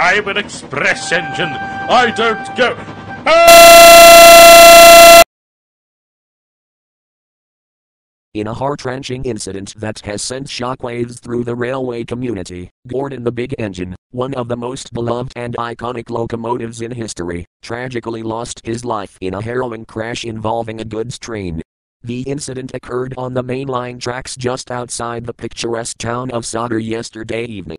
I'm an express engine. I don't go. In a heart-wrenching incident that has sent shockwaves through the railway community, Gordon the Big Engine, one of the most beloved and iconic locomotives in history, tragically lost his life in a harrowing crash involving a goods train. The incident occurred on the mainline tracks just outside the picturesque town of Sodor yesterday evening.